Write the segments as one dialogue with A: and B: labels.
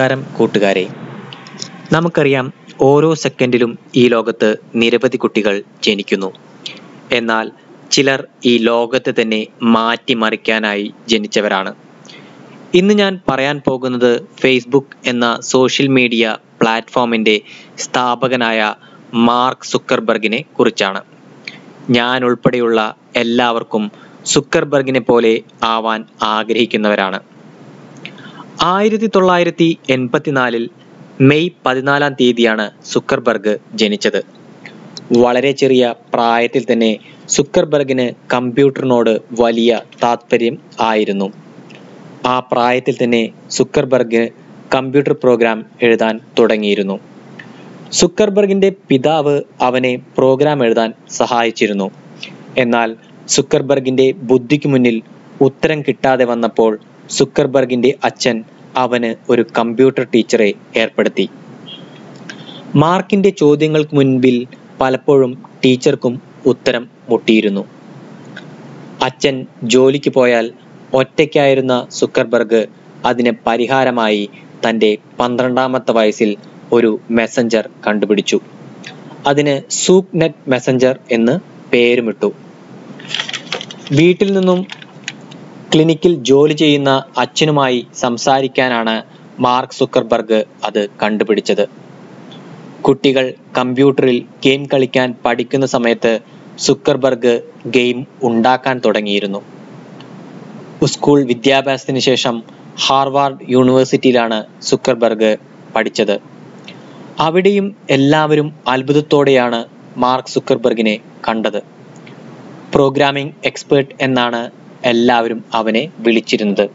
A: നമസ്കാരം കൂട്ടുകാരെ. നമുക്കറിയാം ഓരോ സെക്കൻഡിലും ഈ ലോകത്ത് നിരവധി കുട്ടികൾ ജനിക്കുന്നു. എന്നാൽ ചിലർ ഈ ലോകത്തെ തന്നെ മാറ്റിമറിക്കാനായി ജനിച്ചവരാണ്. ഇന്ന് ഞാൻ പറയാൻ പോകുന്നത് ഫേസ്ബുക്ക് എന്ന സോഷ്യൽ മീഡിയ പ്ലാറ്റ്ഫോമിന്റെ സ്ഥാപകനായ മാർക്ക് സുക്കർബർഗിനെ കുറിച്ചാണ്. ഞാൻ ഉൾപ്പെടെയുള്ള എല്ലാവർക്കും സുക്കർബർഗിനെ പോലെ ആവാൻ ആഗ്രഹിക്കുന്നവരാണ്. ആയിരത്തി തൊള്ളായിരത്തി എൺപത്തിനാലിൽ മെയ് പതിനാലാം തീയതിയാണ് സുക്കർബർഗ് ജനിച്ചത്. വളരെ ചെറിയ പ്രായത്തിൽ തന്നെ സുക്കർബർഗിന് കമ്പ്യൂട്ടറിനോട് വലിയ താത്പര്യം ആയിരുന്നു. ആ പ്രായത്തിൽ തന്നെ സുക്കർബർഗ് കമ്പ്യൂട്ടർ പ്രോഗ്രാം എഴുതാൻ തുടങ്ങിയിരുന്നു. സുക്കർബർഗിന്റെ പിതാവ് അവനെ പ്രോഗ്രാം എഴുതാൻ സഹായിച്ചിരുന്നു. എന്നാൽ സുക്കർബർഗിന്റെ ബുദ്ധിക്ക് മുന്നിൽ ഉത്തരം കിട്ടാതെ വന്നപ്പോൾ സുക്കർബർഗിന്റെ അച്ഛൻ അവന് ഒരു കമ്പ്യൂട്ടർ ടീച്ചറെ ഏർപ്പെടുത്തി. മാർക്കിന്റെ ചോദ്യങ്ങൾക്ക് മുൻപിൽ പലപ്പോഴും ടീച്ചർക്കും ഉത്തരം മുട്ടിയിരുന്നു. അച്ഛൻ ജോലിക്ക് പോയാൽ ഒറ്റയ്ക്കായിരുന്ന സുക്കർബർഗ് അതിന് പരിഹാരമായി തന്റെ പന്ത്രണ്ടാമത്തെ വയസ്സിൽ ഒരു മെസ്സഞ്ചർ കണ്ടുപിടിച്ചു. അതിന് സൂക്ക് നെറ്റ് മെസ്സഞ്ചർ എന്ന് പേരുമിട്ടു. വീട്ടിൽ നിന്നും ക്ലിനിക്കിൽ ജോലി ചെയ്യുന്ന അച്ഛനുമായി സംസാരിക്കാനാണ് മാർക്ക് സുക്കർബർഗ് അത് കണ്ടുപിടിച്ചത്. കുട്ടികൾ കമ്പ്യൂട്ടറിൽ ഗെയിം കളിക്കാൻ പഠിക്കുന്ന സമയത്ത് സുക്കർബർഗ് ഗെയിം ഉണ്ടാക്കാൻ തുടങ്ങിയിരുന്നു. സ്കൂൾ വിദ്യാഭ്യാസത്തിന് ശേഷം ഹാർവാർഡ് യൂണിവേഴ്സിറ്റിയിലാണ് സുക്കർബർഗ് പഠിച്ചത്. അവിടെയും എല്ലാവരും അത്ഭുതത്തോടെയാണ് മാർക്ക് സുക്കർബർഗിനെ കണ്ടത്. പ്രോഗ്രാമിംഗ് എക്സ്പേർട്ട് എന്നാണ് എല്ലാവരും അവനെ വിളിച്ചിരുന്നത്.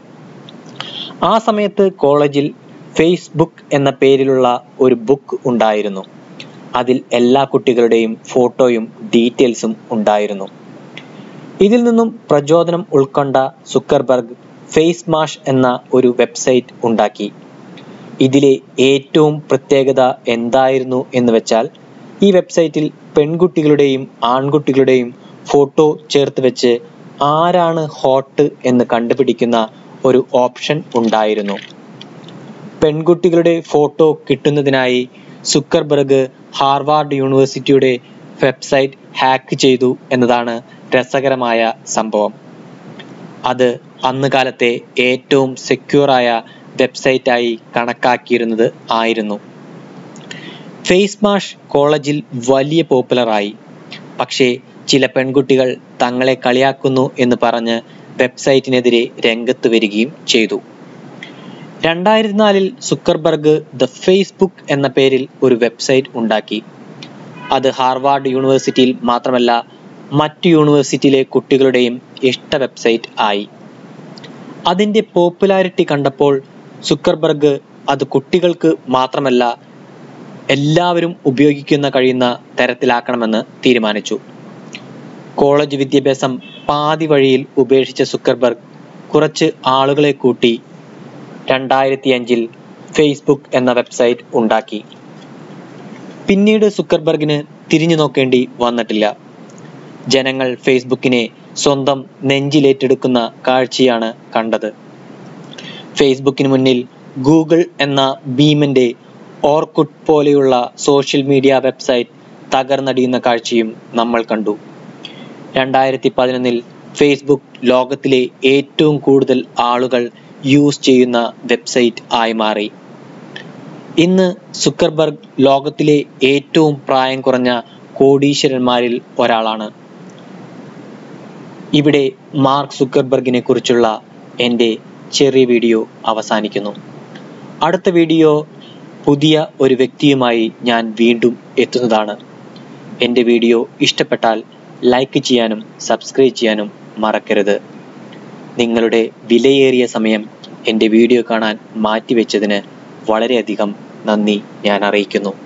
A: ആ സമയത്ത് കോളേജിൽ ഫേസ്ബുക്ക് എന്ന പേരിലുള്ള ഒരു ബുക്ക് ഉണ്ടായിരുന്നു. അതിൽ എല്ലാ കുട്ടികളുടെയും ഫോട്ടോയും ഡീറ്റെയിൽസും ഉണ്ടായിരുന്നു. ഇതിൽ നിന്നും പ്രചോദനം ഉൾക്കൊണ്ട സുക്കർബർഗ് ഫേസ് മാഷ് എന്ന ഒരു വെബ്സൈറ്റ് ഉണ്ടാക്കി. ഇതിലെ ഏറ്റവും പ്രത്യേകത എന്തായിരുന്നു എന്ന് വെച്ചാൽ ഈ വെബ്സൈറ്റിൽ പെൺകുട്ടികളുടെയും ആൺകുട്ടികളുടെയും ഫോട്ടോ ചേർത്ത് വെച്ച് ആരാണ് ഹോട്ട് എന്ന് കണ്ടുപിടിക്കുന്ന ഒരു ഓപ്ഷൻ ഉണ്ടായിരുന്നു. പെൺകുട്ടികളുടെ ഫോട്ടോ കിട്ടുന്നതിനായി സുക്കർബർഗ് ഹാർവാർഡ് യൂണിവേഴ്സിറ്റിയുടെ വെബ്സൈറ്റ് ഹാക്ക് ചെയ്തു എന്നതാണ് രസകരമായ സംഭവം. അത് അന്ന് കാലത്തെ ഏറ്റവും സെക്യൂറായ വെബ്സൈറ്റായി കണക്കാക്കിയിരുന്നത് ആയിരുന്നു. ഫേസ് മാഷ് കോളേജിൽ വലിയ പോപ്പുലറായി. പക്ഷേ ചില പെൺകുട്ടികൾ തങ്ങളെ കളിയാക്കുന്നു എന്ന് പറഞ്ഞ് വെബ്സൈറ്റിനെതിരെ രംഗത്ത് വരികയും ചെയ്തു. രണ്ടായിരത്തി നാലിൽ സുക്കർബർഗ് ദ ഫേസ്ബുക്ക് എന്ന പേരിൽ ഒരു വെബ്സൈറ്റ് ഉണ്ടാക്കി. അത് ഹാർവാർഡ് യൂണിവേഴ്സിറ്റിയിൽ മാത്രമല്ല മറ്റു യൂണിവേഴ്സിറ്റിയിലെ കുട്ടികളുടെയും ഇഷ്ട വെബ്സൈറ്റ് ആയി. അതിന്റെ പോപ്പുലാരിറ്റി കണ്ടപ്പോൾ സുക്കർബർഗ് അത് കുട്ടികൾക്ക് മാത്രമല്ല എല്ലാവരും ഉപയോഗിക്കുന്ന കഴിയുന്ന തരത്തിലാക്കണമെന്ന് തീരുമാനിച്ചു. കോളേജ് വിദ്യാഭ്യാസം പാതി വഴിയിൽ ഉപേക്ഷിച്ച സുക്കർബർഗ് കുറച്ച് ആളുകളെ കൂട്ടി രണ്ടായിരത്തി അഞ്ചിൽ ഫേസ്ബുക്ക് എന്ന വെബ്സൈറ്റ് ഉണ്ടാക്കി. പിന്നീട് സുക്കർബർഗിന് തിരിഞ്ഞു നോക്കേണ്ടി വന്നിട്ടില്ല. ജനങ്ങൾ ഫേസ്ബുക്കിനെ സ്വന്തം നെഞ്ചിലേറ്റെടുക്കുന്ന കാഴ്ചയാണ് കണ്ടത്. ഫേസ്ബുക്കിന് മുന്നിൽ ഗൂഗിൾ എന്ന ഭീമന്റെ ഓർക്കുട്ട് പോലെയുള്ള സോഷ്യൽ മീഡിയ വെബ്സൈറ്റ് തകർന്നടിയുന്ന കാഴ്ചയും നമ്മൾ കണ്ടു. രണ്ടായിരത്തി പതിനൊന്നിൽ ഫേസ്ബുക്ക് ലോകത്തിലെ ഏറ്റവും കൂടുതൽ ആളുകൾ യൂസ് ചെയ്യുന്ന വെബ്സൈറ്റ് ആയി മാറി. ഇന്ന് സുക്കർബർഗ് ലോകത്തിലെ ഏറ്റവും പ്രായം കുറഞ്ഞ കോടീശ്വരന്മാരിൽ ഒരാളാണ്. ഇവിടെ മാർക്ക് സുക്കർബർഗിനെ കുറിച്ചുള്ള എന്റെ ചെറിയ വീഡിയോ അവസാനിക്കുന്നു. അടുത്ത വീഡിയോ പുതിയ ഒരു വ്യക്തിയുമായി ഞാൻ വീണ്ടും എത്തുന്നതാണ്. എന്റെ വീഡിയോ ഇഷ്ടപ്പെട്ടാൽ ലൈക്ക് ചെയ്യാനും സബ്സ്ക്രൈബ് ചെയ്യാനും മറക്കരുത്. നിങ്ങളുടെ വിലയേറിയ സമയം എന്റെ വീഡിയോ കാണാൻ മാറ്റിവെച്ചതിന് വളരെയധികം നന്ദി ഞാൻ അറിയിക്കുന്നു.